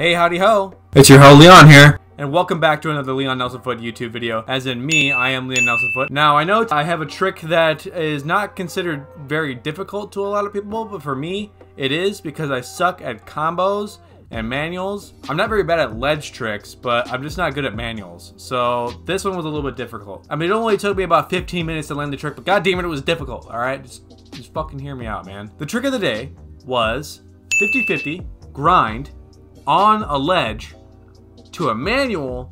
Hey, howdy ho! It's your ho Leon here. And welcome back to another Leon Nelson Foot YouTube video. As in me, I am Leon Nelson Foot. Now, I know I have a trick that is not considered very difficult to a lot of people, but for me, it is because I suck at combos and manuals. I'm not very bad at ledge tricks, but I'm just not good at manuals. So this one was a little bit difficult. I mean, it only took me about 15 minutes to learn the trick, but god damn it, it was difficult, all right? Just, just fucking hear me out, man. The trick of the day was 50-50, grind, on a ledge, to a manual,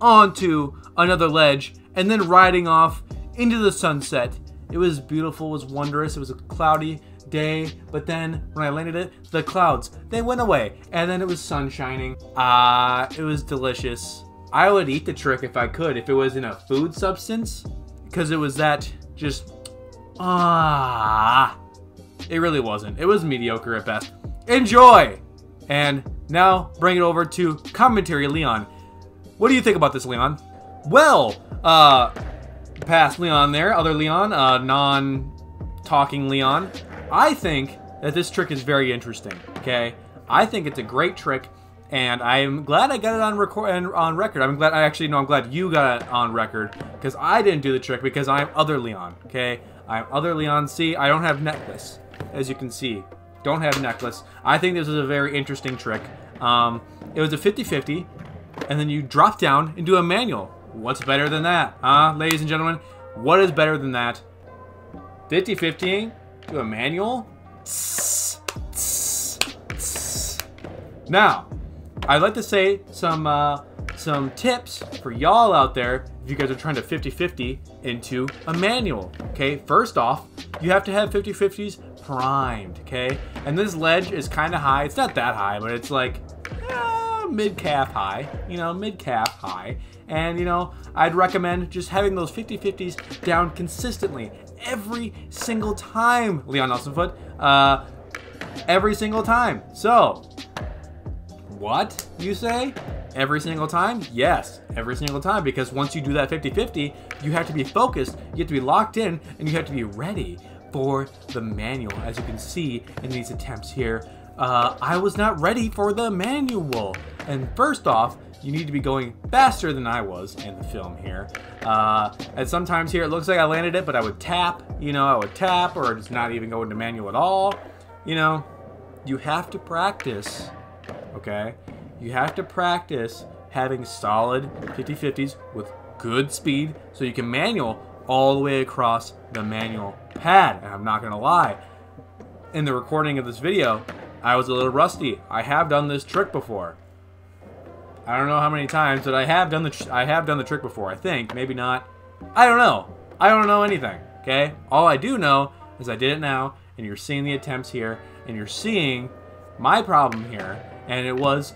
onto another ledge, and then riding off into the sunset. It was beautiful, it was wondrous, it was a cloudy day, but then when I landed it, the clouds, they went away, and then it was sun shining. Ah, uh, it was delicious. I would eat the trick if I could, if it was in a food substance, because it was that just, ah. It really wasn't. It was mediocre at best. Enjoy! And now bring it over to commentary Leon. What do you think about this, Leon? Well, uh, past Leon there, other Leon, uh, non-talking Leon. I think that this trick is very interesting, okay? I think it's a great trick, and I'm glad I got it on record on record. I'm glad I actually no, I'm glad you got it on record because I didn't do the trick because I'm other Leon, okay? I'm other Leon. See, I don't have necklace, as you can see. Don't have a necklace. I think this is a very interesting trick. Um, it was a 50-50, and then you drop down and do a manual. What's better than that, huh, ladies and gentlemen? What is better than that? 50-50 to a manual? Now, I'd like to say some uh, some tips for y'all out there if you guys are trying to 50-50 into a manual. Okay, first off, you have to have 50-50s primed, okay? And this ledge is kind of high. It's not that high, but it's like eh, mid-calf high, you know, mid-calf high. And, you know, I'd recommend just having those 50-50s down consistently every single time, Leon Nelson Foot. Uh, every single time. So, what, you say? Every single time? Yes, every single time. Because once you do that 50-50, you have to be focused, you have to be locked in, and you have to be ready for the manual. As you can see in these attempts here, uh, I was not ready for the manual. And first off, you need to be going faster than I was in the film here. Uh, and sometimes here it looks like I landed it, but I would tap, you know, I would tap or just not even go into manual at all. You know, you have to practice, okay? You have to practice having solid 50-50s with good speed so you can manual all the way across the manual pad. And I'm not to lie, in the recording of this video, I was a little rusty. I have done this trick before. I don't know how many times, but I have done the I have done the trick before. I think maybe not. I don't know. I don't know anything. Okay. All I do know is I did it now, and you're seeing the attempts here, and you're seeing my problem here, and it was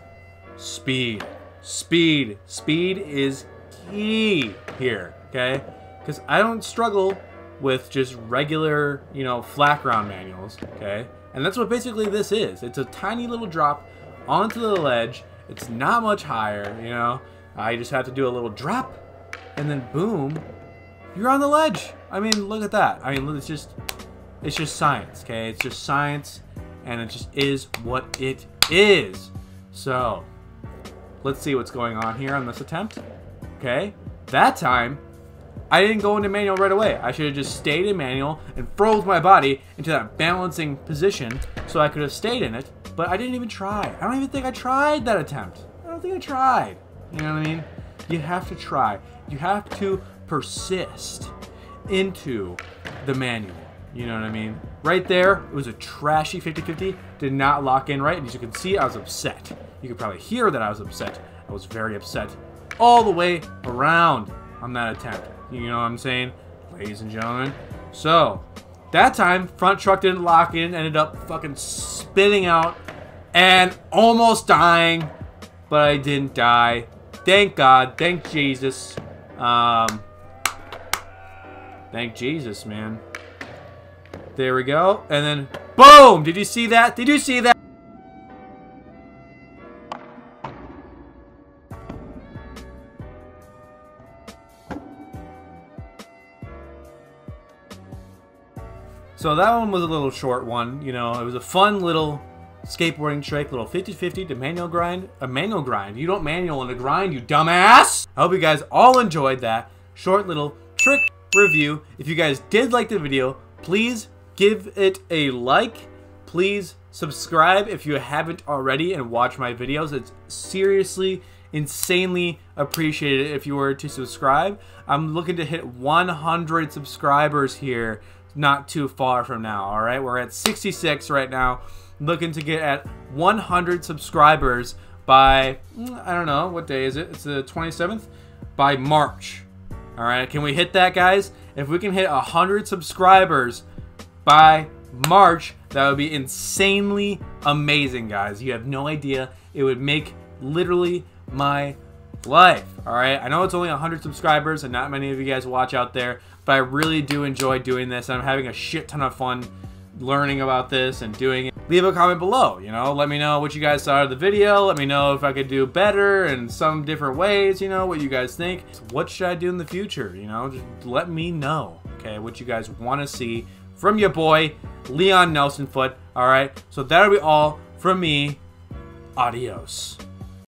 speed. Speed. Speed is key here. Okay. Because I don't struggle with just regular, you know, flat ground manuals. Okay. And that's what basically this is. It's a tiny little drop onto the ledge it's not much higher, you know. I just have to do a little drop, and then boom, you're on the ledge. I mean, look at that. I mean, it's just, it's just science, okay? It's just science, and it just is what it is. So, let's see what's going on here on this attempt. Okay, that time, I didn't go into manual right away. I should have just stayed in manual and froze my body into that balancing position so I could have stayed in it but I didn't even try. I don't even think I tried that attempt. I don't think I tried. You know what I mean? You have to try. You have to persist into the manual. You know what I mean? Right there, it was a trashy 50-50. Did not lock in right. And as you can see, I was upset. You could probably hear that I was upset. I was very upset all the way around on that attempt. You know what I'm saying? Ladies and gentlemen. So, that time, front truck didn't lock in. Ended up fucking spinning out and almost dying, but I didn't die. Thank God. Thank Jesus. Um, thank Jesus, man. There we go. And then, boom! Did you see that? Did you see that? So that one was a little short one, you know, it was a fun little skateboarding trick, little 50-50 to manual grind, a manual grind. You don't manual in a grind, you dumbass! I hope you guys all enjoyed that short little trick review. If you guys did like the video, please give it a like. Please subscribe if you haven't already and watch my videos. It's seriously insanely appreciated if you were to subscribe. I'm looking to hit 100 subscribers here not too far from now, all right? We're at 66 right now. Looking to get at 100 subscribers by, mm, I don't know, what day is it? It's the 27th? By March. All right, can we hit that, guys? If we can hit 100 subscribers by March, that would be insanely amazing, guys. You have no idea. It would make literally my life. All right, I know it's only 100 subscribers and not many of you guys watch out there, but I really do enjoy doing this. I'm having a shit ton of fun learning about this and doing it. Leave a comment below, you know, let me know what you guys thought of the video. Let me know if I could do better in some different ways, you know, what you guys think. What should I do in the future, you know, just let me know, okay, what you guys want to see from your boy, Leon Nelsonfoot, all right? So that'll be all from me. Adios.